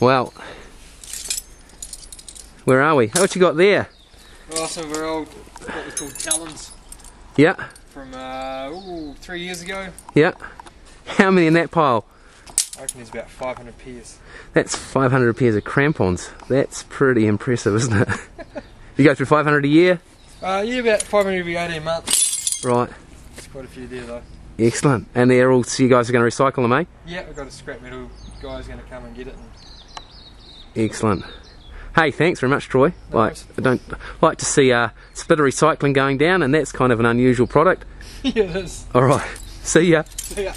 Well, where are we? Oh, what you got there? Oh, so we're all what was called talons Yeah, from uh, ooh, three years ago. yeah. How many in that pile? I reckon there's about 500 pairs. That's 500 pairs of crampons. That's pretty impressive, isn't it? you go through 500 a year? Uh, yeah, about 500 every 18 months. Right. There's quite a few there though. Excellent. And they're all, so you guys are going to recycle them, eh? Yeah, we've got a scrap metal guy's going to come and get it. And Excellent. Hey, thanks very much, Troy. No like. I don't like to see uh, a bit of recycling going down, and that's kind of an unusual product. yeah, it is. All right. See ya. See ya.